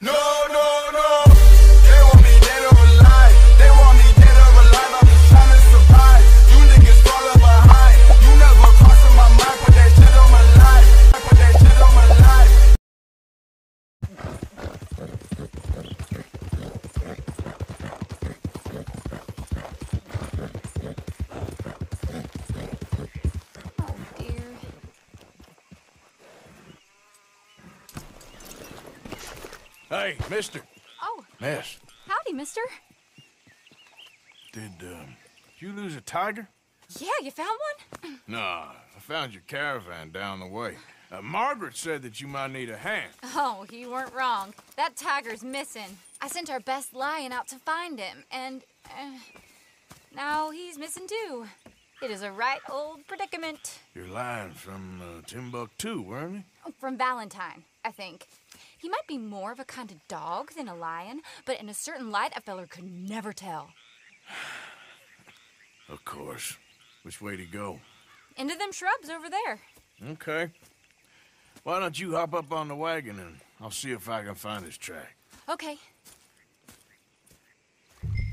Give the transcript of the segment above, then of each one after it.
No, mister. Oh, Miss, howdy, mister. did, um, you lose a tiger? Yeah, you found one? Nah, I found your caravan down the way. Uh, Margaret said that you might need a hand. Oh, you weren't wrong. That tiger's missing. I sent our best lion out to find him, and uh, now he's missing too. It is a right old predicament. You're lying from uh, Timbuktu, weren't you? From Valentine, I think. He might be more of a kind of dog than a lion, but in a certain light, a feller could never tell. Of course. Which way to go? Into them shrubs over there. Okay. Why don't you hop up on the wagon and I'll see if I can find his track. Okay.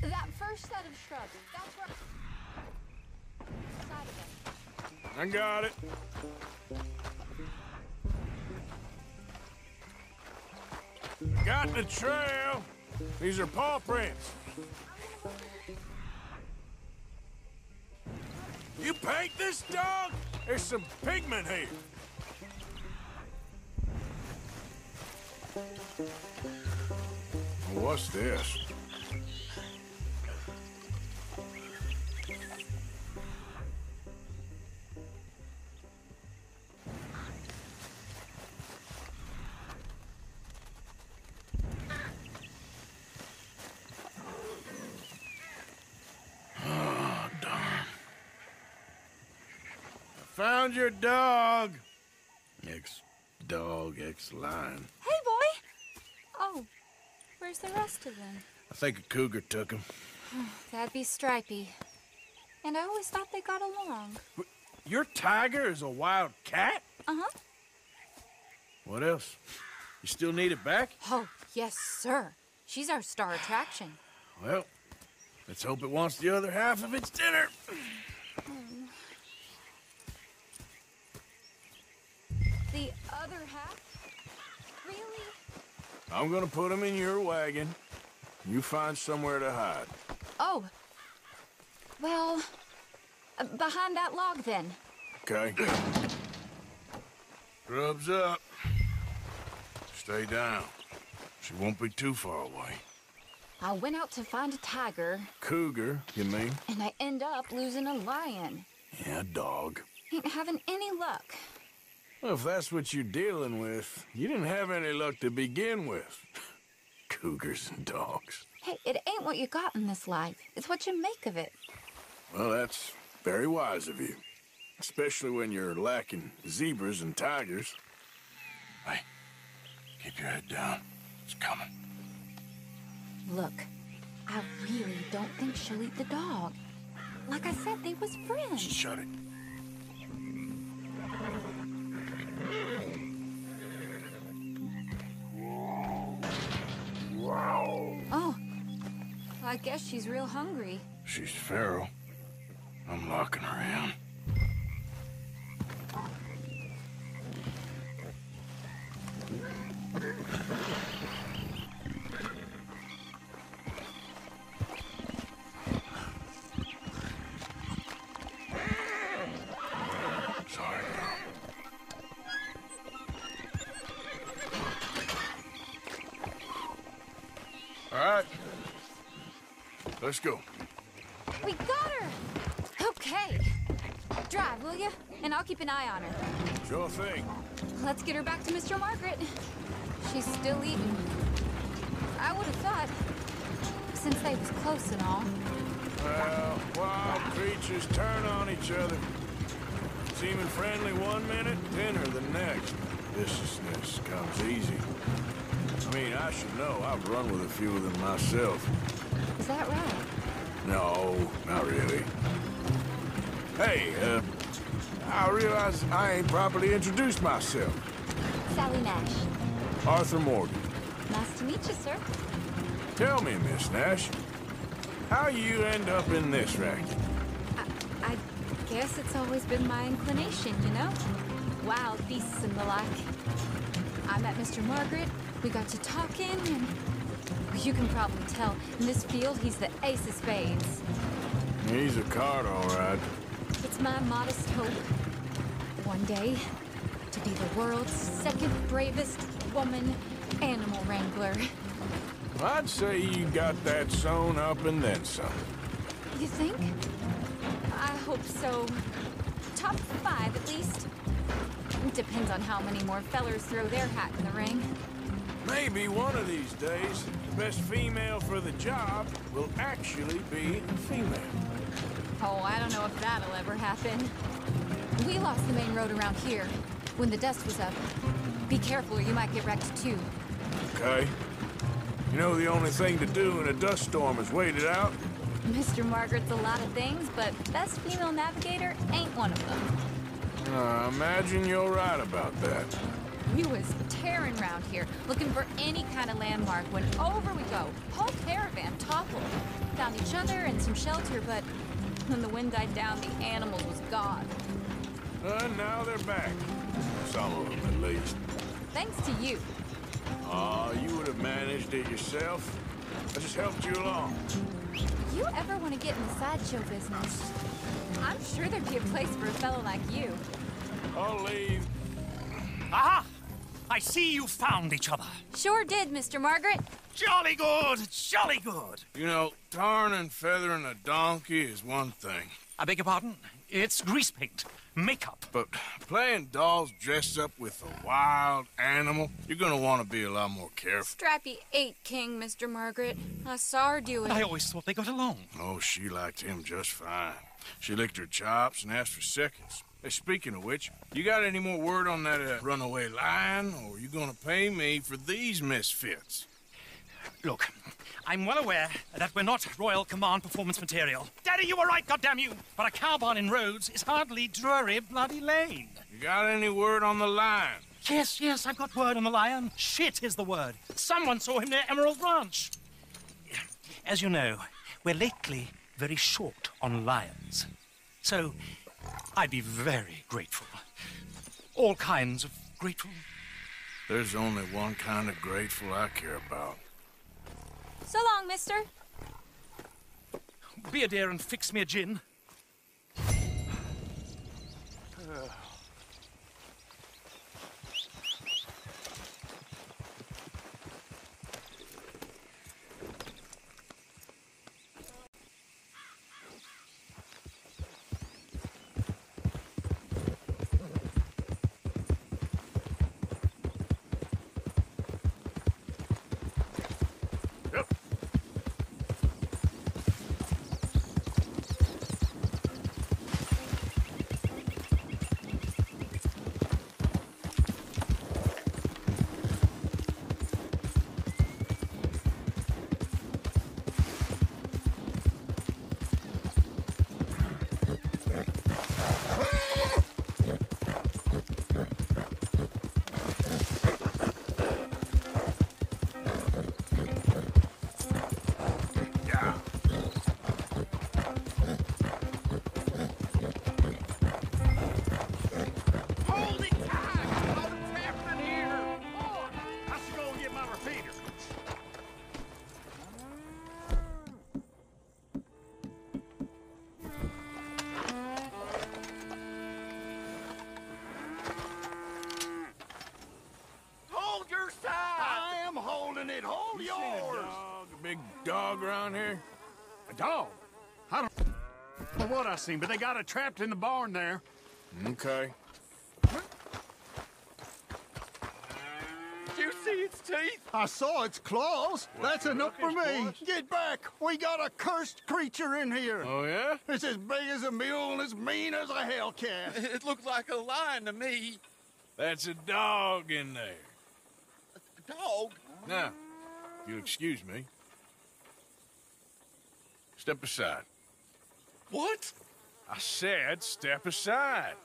That first set of shrubs, that's where. I got it. Got the trail. These are paw prints. You paint this dog? There's some pigment here. What's this? Found your dog. Ex dog, ex lion. Hey, boy! Oh, where's the rest of them? I think a cougar took him. That'd be Stripey. And I always thought they got along. Your tiger is a wild cat? Uh huh. What else? You still need it back? Oh, yes, sir. She's our star attraction. Well, let's hope it wants the other half of its dinner. The other half? Really? I'm gonna put him in your wagon. You find somewhere to hide. Oh. Well, uh, behind that log then. Okay? Grubs up. Stay down. She won't be too far away. I went out to find a tiger, Cougar, you mean? and I end up losing a lion. Yeah, dog. Ain't having any luck. Well, if that's what you're dealing with, you didn't have any luck to begin with. Cougars and dogs. Hey, it ain't what you got in this life. It's what you make of it. Well, that's very wise of you. Especially when you're lacking zebras and tigers. Hey, keep your head down. It's coming. Look, I really don't think she'll eat the dog. Like I said, they was friends. Shut it. Oh, I guess she's real hungry. She's feral. I'm locking her in. All right. Let's go. We got her! Okay. Drive, will you? And I'll keep an eye on her. Sure thing. Let's get her back to Mr. Margaret. She's still eating. I would have thought, since they was close and all. Well, wild creatures turn on each other. Seeming friendly one minute, dinner the next. Viciousness comes easy. I mean, I should know. I've run with a few of them myself. Is that right? No, not really. Hey, uh, I realize I ain't properly introduced myself. Sally Nash. Arthur Morgan. Nice to meet you, sir. Tell me, Miss Nash, how you end up in this racket? I, I guess it's always been my inclination, you know? Wild beasts and the like. I met Mr. Margaret, we got to talking, and you can probably tell, in this field, he's the ace of spades. He's a card, all right. It's my modest hope, one day, to be the world's second bravest woman animal wrangler. I'd say you got that sewn up and then some. You think? I hope so. Top five, at least. Depends on how many more fellers throw their hat in the ring. Maybe one of these days, the best female for the job will actually be a female. Oh, I don't know if that'll ever happen. We lost the main road around here when the dust was up. Be careful or you might get wrecked too. Okay? You know the only thing to do in a dust storm is wait it out? Mr. Margaret's a lot of things, but best female navigator ain't one of them. I imagine you're right about that. We was tearing around here, looking for any kind of landmark when over we go. Whole caravan toppled. Found each other and some shelter, but when the wind died down, the animals was gone. And now they're back. Some of them, at least. Thanks to you. Aw, you would have managed it yourself. I just helped you along. If you ever want to get in the sideshow business, I'm sure there'd be a place for a fellow like you. I'll leave. Aha! I see you found each other. Sure did, Mr. Margaret. Jolly good, jolly good. You know, tarring and feathering a donkey is one thing. I beg your pardon? It's grease paint, makeup. But playing dolls dressed up with a wild animal, you're gonna want to be a lot more careful. Stripey ate King, Mr. Margaret. I saw her do it. I always thought they got along. Oh, she liked him just fine. She licked her chops and asked for seconds. Hey, speaking of which, you got any more word on that uh, runaway lion, or you gonna pay me for these misfits? Look, I'm well aware that we're not Royal Command performance material. Daddy, you were right, goddamn you! But a cow barn in Rhodes is hardly Drury Bloody Lane. You got any word on the lion? Yes, yes, I've got word on the lion. Shit is the word. Someone saw him near Emerald Ranch. As you know, we're lately very short on lions. So, I'd be very grateful. All kinds of grateful. There's only one kind of grateful I care about. So long, mister. Be a dear and fix me a gin. Hold I seen, but they got it trapped in the barn there. Okay. Did you see its teeth? I saw its claws. That's enough for me. Get back. We got a cursed creature in here. Oh, yeah? It's as big as a mule and as mean as a hellcat. It looked like a lion to me. That's a dog in there. A dog? Now, if you'll excuse me. Step aside. What? I said step aside.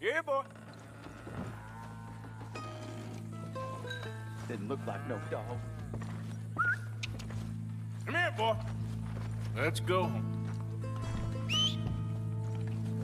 Yeah, boy. Didn't look like no dog. Come here, boy. Let's go.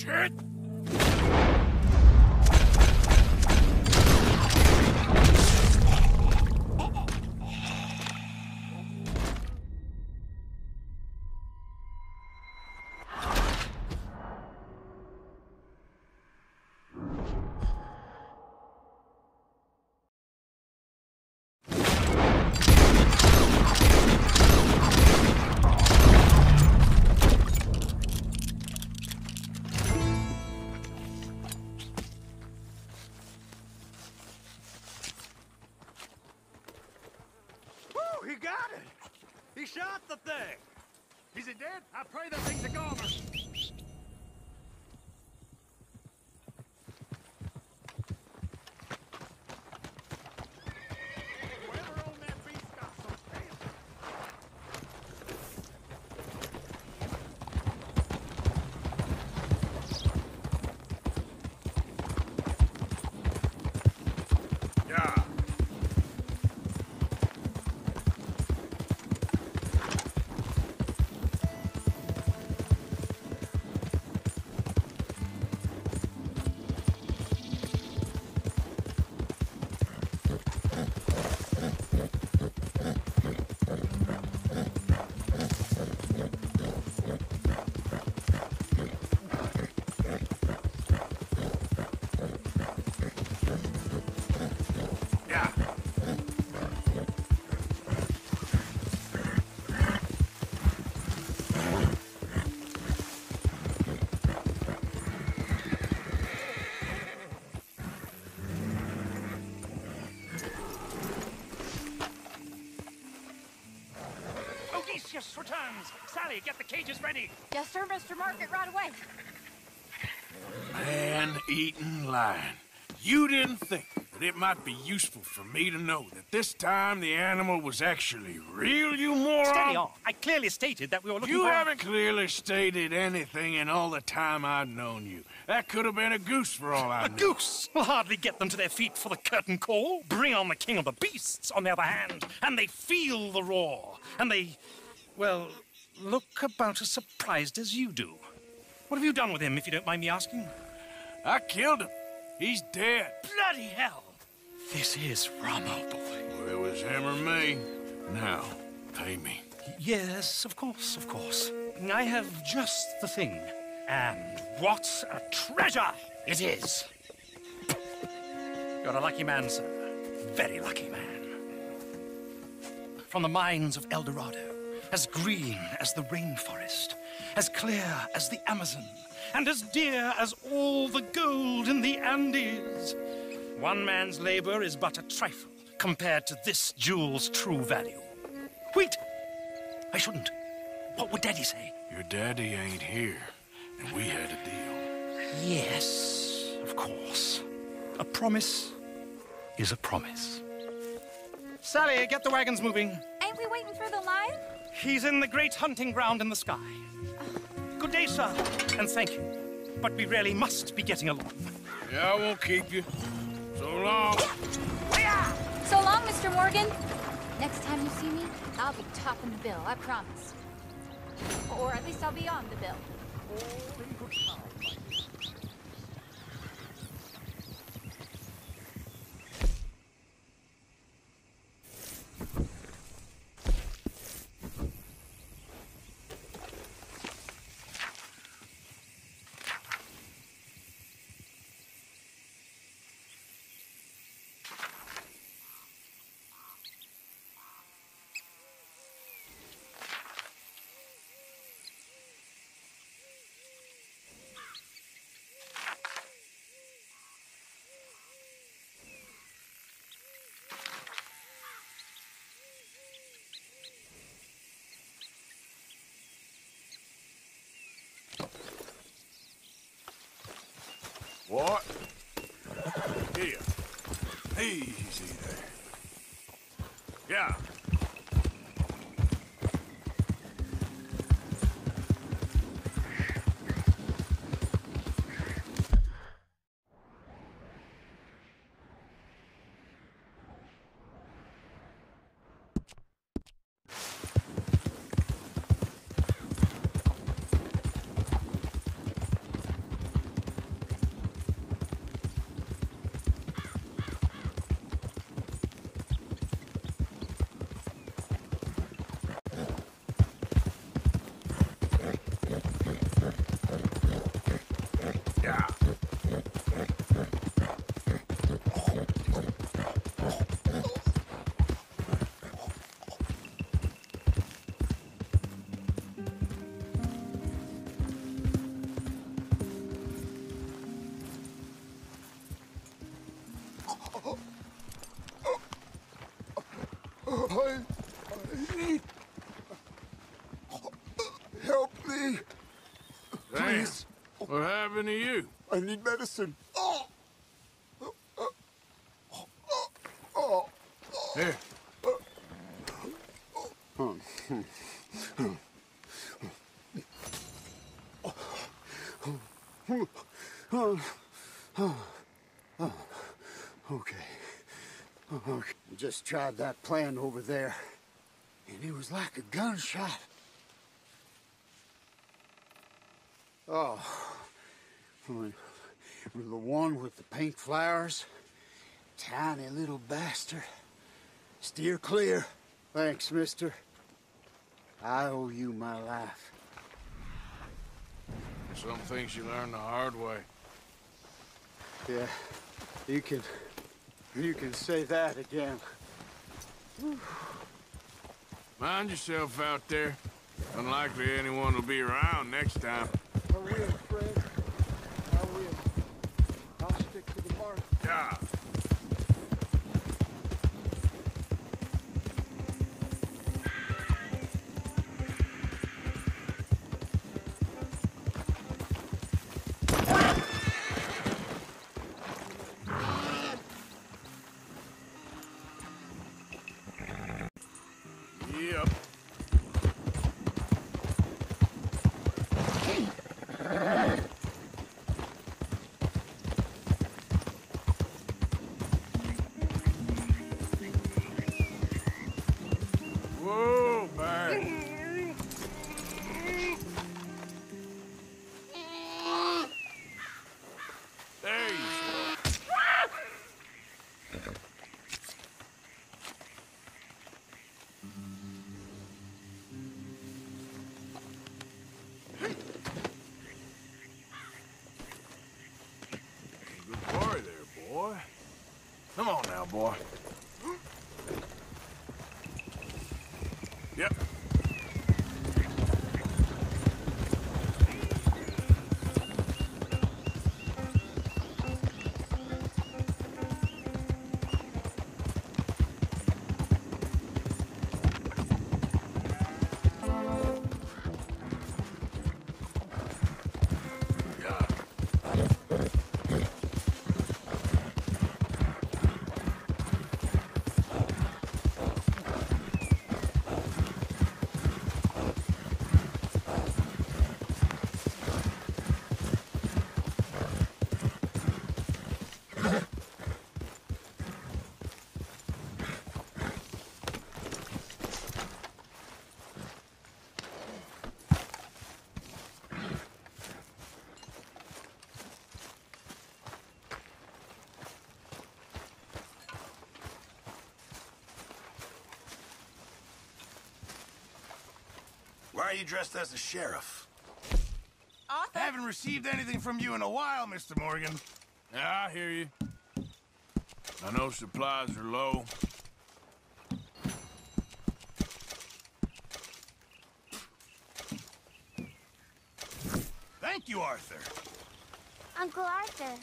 Shit! Is it dead? I pray that thing's a goner. Sally, get the cages ready! Yes, sir, Mr. Margaret, right away. Man-eating lion. You didn't think that it might be useful for me to know that this time the animal was actually real, you moron? Steady on. I clearly stated that we were looking You for... haven't clearly stated anything in all the time I've known you. That could have been a goose for all I A know. A goose will hardly get them to their feet for the curtain call. Bring on the king of the beasts, on the other hand, and they feel the roar. And they, well, look about as surprised as you do. What have you done with him, if you don't mind me asking? I killed him. He's dead. Bloody hell! This is Ramo, boy. Well, it was him or me. Now, pay me. Yes, of course, of course. I have just the thing. And what a treasure it is! You're a lucky man, sir. Very lucky man. From the mines of El Dorado, as green as the rainforest, as clear as the Amazon, and as dear as all the gold in the Andes. One man's labor is but a trifle compared to this jewel's true value. Wait! I shouldn't. What would Daddy say? Your daddy ain't here, and we had a deal. Yes, of course. A promise is a promise. Sally, get the wagons moving. Ain't we waiting for the lion? He's in the great hunting ground in the sky. Good day, sir, and thank you. but we really must be getting along. Yeah, I won't keep you. So long. So long, Mr. Morgan. Next time you see me, I'll be topping the bill, I promise. Or at least I'll be on the bill. What? Here. Easy there. Happened to you? I need medicine. Oh. Here. Okay. Okay. Just tried that plan over there. And it was like a gunshot. Oh. The the one with the Tiny little bastard. Steer clear. Thanks, mister. I owe you my life. Some things you learn the hard way. Yeah, you can... You can say that again. Mind yourself out there. Unlikely anyone will be around next time. Come Why are you dressed as the sheriff? Arthur? Haven't received anything from you in a while, Mr. Morgan. Yeah, I hear you. I know supplies are low. Thank you, Arthur. Uncle Arthur.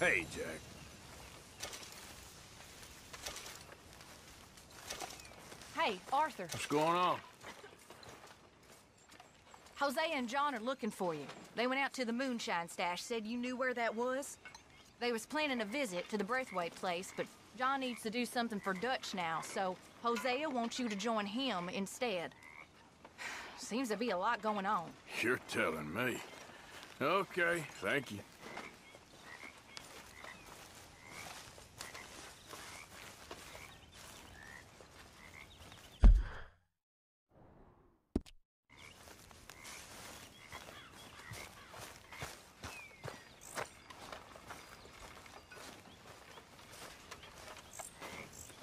Hey, Jack. Hey, Arthur. What's going on? Hosea and John are looking for you. They went out to the moonshine stash, said you knew where that was. They was planning a visit to the Braithwaite place, but John needs to do something for Dutch now, so Hosea wants you to join him instead. Seems to be a lot going on. You're telling me. Okay, thank you.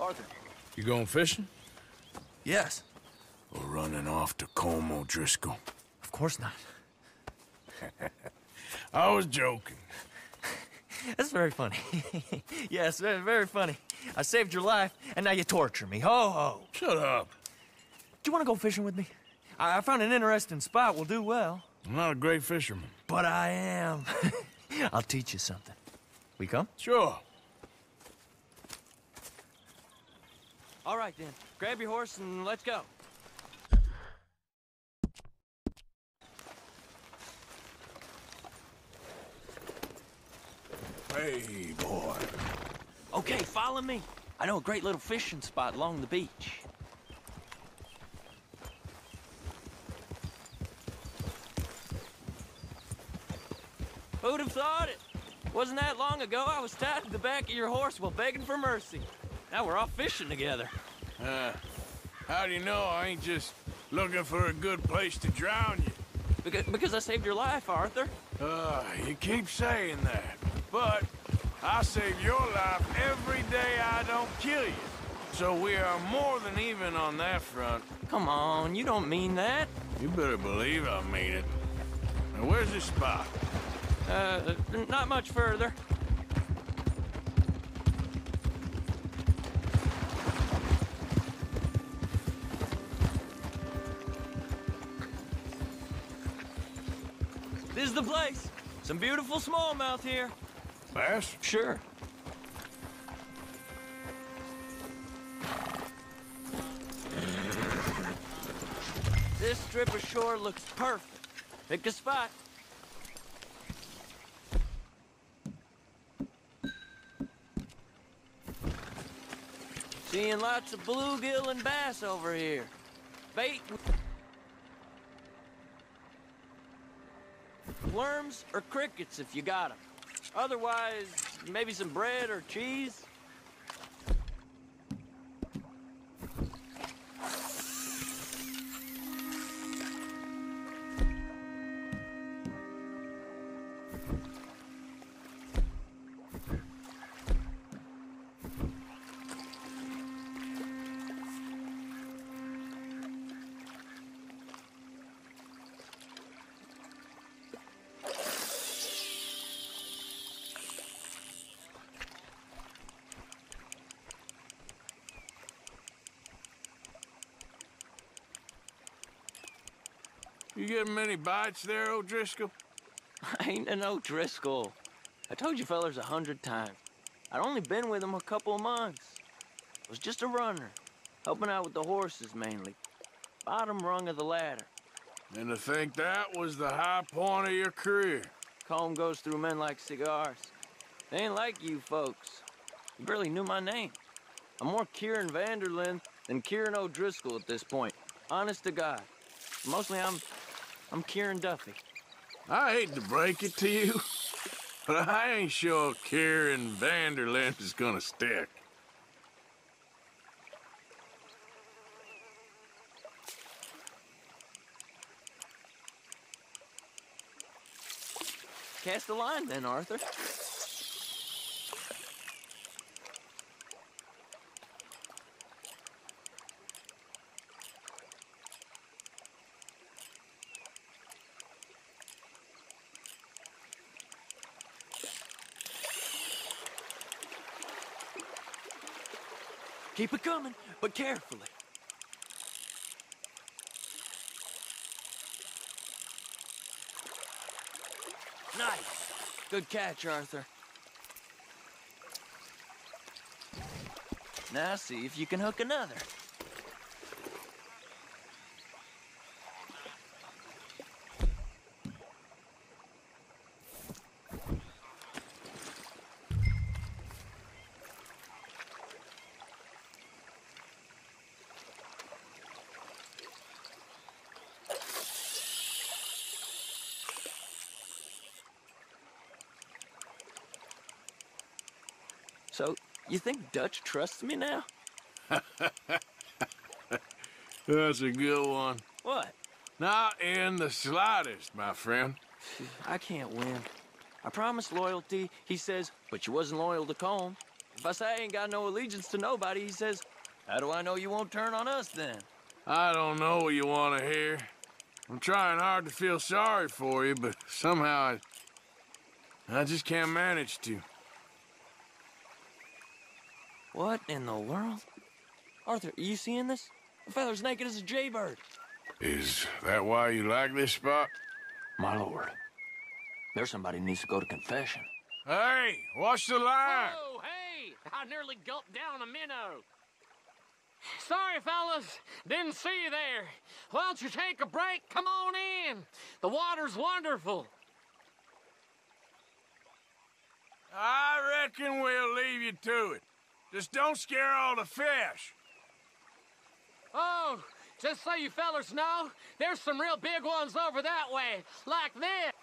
Arthur. You going fishing? Yes. Or running off to Colm O'Driscoll? Of course not. I was joking. That's very funny. yes, very, very funny. I saved your life, and now you torture me. Ho ho. Shut up. Do you want to go fishing with me? I, I found an interesting spot. We'll do well. I'm not a great fisherman. But I am. I'll teach you something. We come? Sure. All right, then. Grab your horse and let's go. Hey, boy. Okay, follow me. I know a great little fishing spot along the beach. Who'd have thought it? Wasn't that long ago I was tied to the back of your horse while begging for mercy. Now we're off fishing together. Uh, how do you know I ain't just looking for a good place to drown you? Because, because I saved your life, Arthur. Uh, you keep saying that, but I save your life every day I don't kill you. So we are more than even on that front. Come on, you don't mean that. You better believe I mean it. Now, where's this spot? Uh, not much further. This is the place. Some beautiful smallmouth here. Bass? Sure. This strip of shore looks perfect. Pick a spot. Seeing lots of bluegill and bass over here. Bait worms or crickets if you got them. Otherwise, maybe some bread or cheese. You getting many bites there, O'Driscoll? I ain't an O'Driscoll. I told you fellers a hundred times. I'd only been with him a couple of months. I Was just a runner, helping out with the horses mainly. Bottom rung of the ladder. And to think that was the high point of your career. Colm goes through men like cigars. They ain't like you folks. You barely knew my name. I'm more Kieran van der Linde than Kieran O'Driscoll at this point. Honest to God. Mostly I'm I'm Kieran Duffy. I hate to break it to you, but I ain't sure Kieran van der Linde is gonna stick. Cast a line then, Arthur. Keep it coming, but carefully. Nice. Good catch, Arthur. Now see if you can hook another. So, you think Dutch trusts me now? That's a good one. What? Not in the slightest, my friend. I can't win. I promised loyalty, he says, but you wasn't loyal to Colm. If I say I ain't got no allegiance to nobody, he says, how do I know you won't turn on us then? I don't know what you want to hear. I'm trying hard to feel sorry for you, but somehow I, I just can't manage to. What in the world? Arthur, are you seeing this? The feather's naked as a jaybird. Is that why you like this spot? My lord. There's somebody who needs to go to confession. Hey, watch the line. Oh, hey! I nearly gulped down a minnow. Sorry, fellas. Didn't see you there. Why don't you take a break? Come on in. The water's wonderful. I reckon we'll leave you to it. Just don't scare all the fish. Oh, just so you fellas know, there's some real big ones over that way, like this.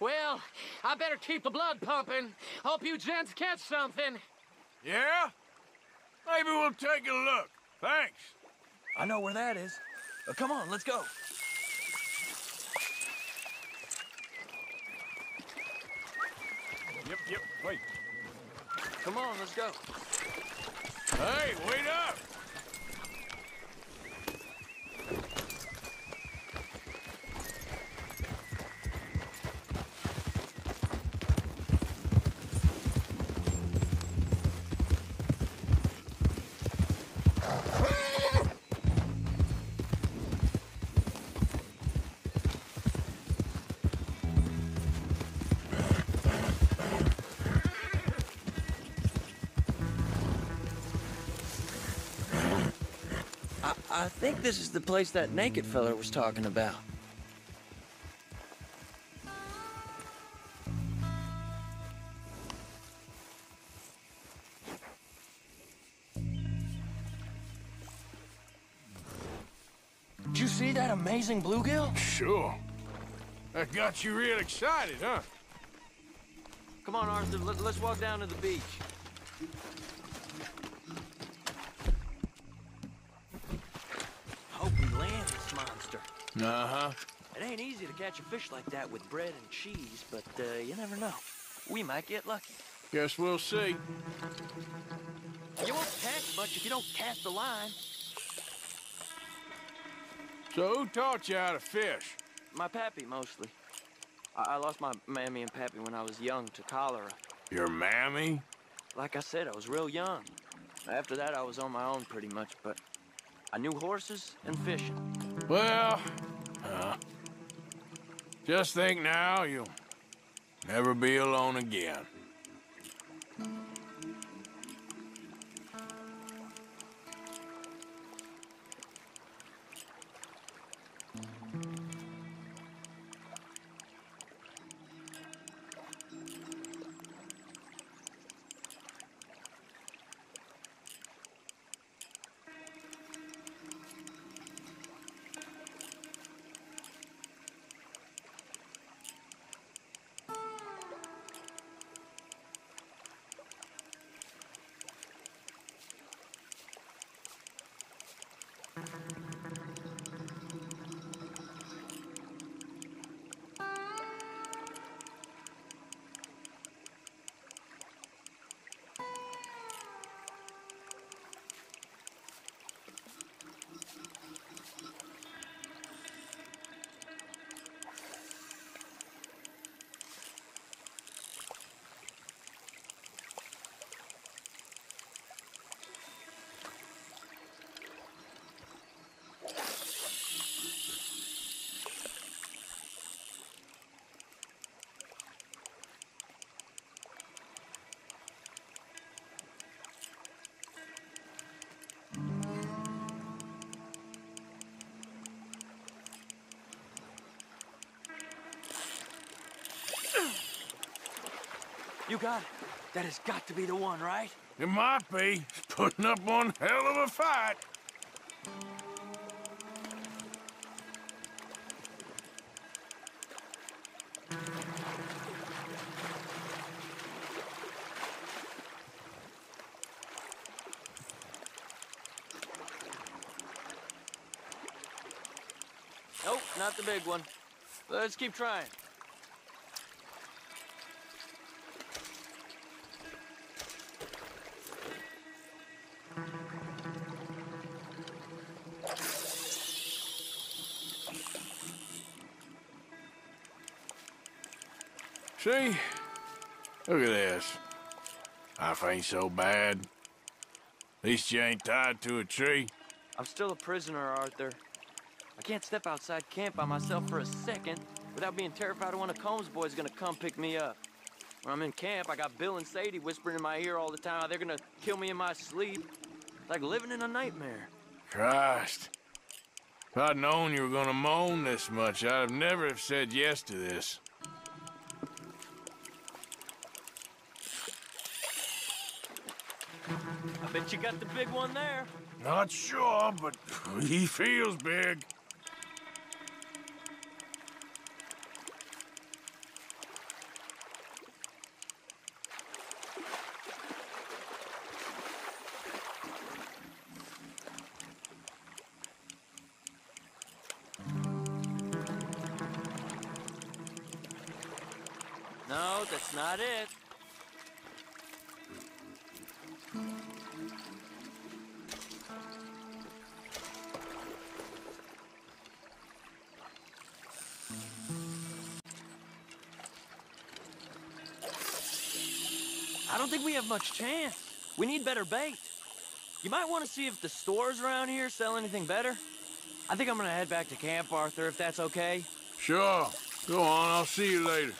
Well, I better keep the blood pumping. Hope you gents catch something. Yeah? Maybe we'll take a look. Thanks. I know where that is. Uh, come on, let's go. Yep, yep, wait. Come on, let's go. Hey, wait up! I, I think this is the place that naked feller was talking about. Did you see that amazing bluegill? Sure. That got you real excited, huh? Come on, Arthur, let's walk down to the beach. Uh-huh. It ain't easy to catch a fish like that with bread and cheese, but uh, you never know. We might get lucky. Guess we'll see. You won't catch much if you don't cast the line. So who taught you how to fish? My pappy, mostly. I, I lost my mammy and pappy when I was young to cholera. Your mammy? Like I said, I was real young. After that, I was on my own pretty much, but I knew horses and fishing. Well, just think now you'll never be alone again. You got it. That has got to be the one, right? It might be. He's Putting up one hell of a fight. Nope, not the big one. Let's keep trying. See? Look at this. Life ain't so bad. At least you ain't tied to a tree. I'm still a prisoner, Arthur. I can't step outside camp by myself for a second without being terrified of one of Colm's boys gonna come pick me up. When I'm in camp, I got Bill and Sadie whispering in my ear all the time how they're gonna kill me in my sleep. It's like living in a nightmare. Christ. If I'd known you were gonna moan this much, I'd have never have said yes to this. Bet you got the big one there. Not sure, but he feels big. No, that's not it. Don't think we have much chance. We need better bait. You might want to see if the stores around here sell anything better. I think I'm gonna head back to camp, Arthur, if that's okay. Sure. Go on, I'll see you later.